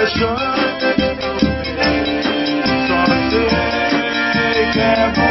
pressure. So take care